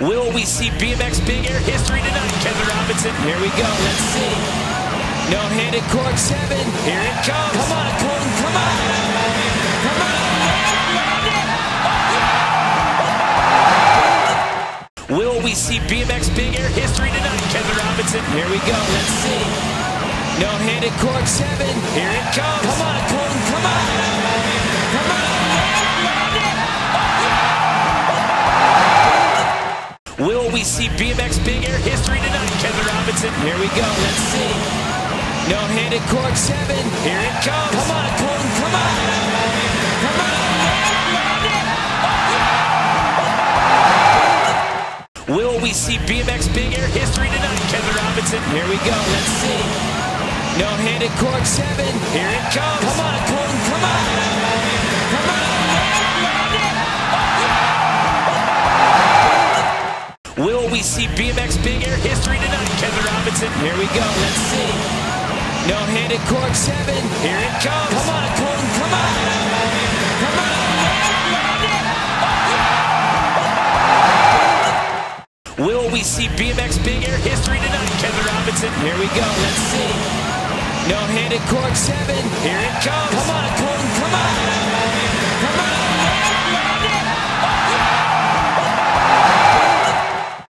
Will we see BMX Big Air history tonight, Kevin Robinson? Here we go. Let's see. No-handed cork seven. Here it comes. Come on, Colton. Come on. Come on. Will we see BMX Big Air history tonight, Kevin Robinson? Here we go. Let's see. No-handed cork seven. Here it comes. We see BMX Big Air history tonight, Kevin Robinson? Here we go. Let's see. No-handed cork seven. Here it comes. Come on, Colton. Come on. Come on. Will we see BMX Big Air history tonight, Kevin Robinson? Here we go. Let's see. No-handed cork seven. Here it comes. Come on, Colton. Come on. Will we see BMX Big Air history tonight, Kevin Robinson? Here we go. Let's see. No-handed cork seven. Here it comes. Come on, Colton. Come on. Come on. Will we see BMX Big Air history tonight, Kevin Robinson? Here we go. Let's see. No-handed cork seven. Here